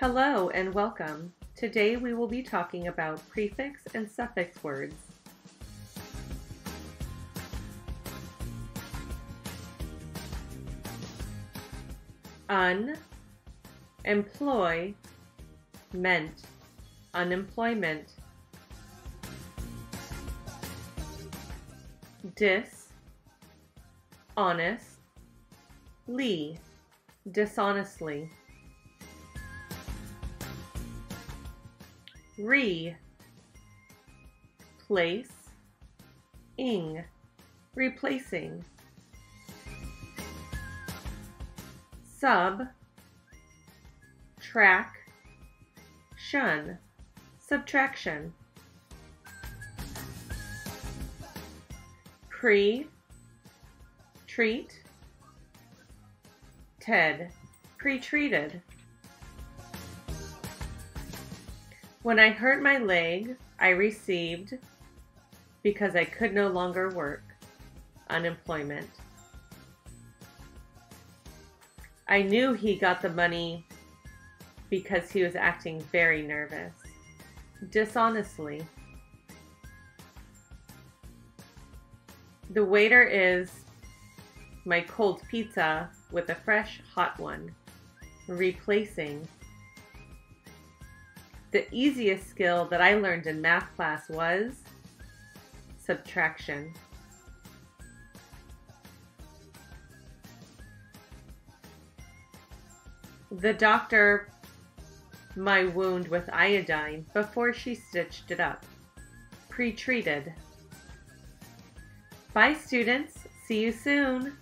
Hello and welcome. Today we will be talking about prefix and suffix words. Un, employ, meant, unemployment. Dis, honest, lee, dishonestly. Re, place, ing, replacing. Sub, track, shun, subtraction. Pre, treat, Ted, pre-treated. When I hurt my leg, I received, because I could no longer work, unemployment. I knew he got the money because he was acting very nervous, dishonestly. The waiter is my cold pizza with a fresh hot one, replacing the easiest skill that I learned in math class was subtraction. The doctor my wound with iodine before she stitched it up. Pre-treated. Bye students, see you soon.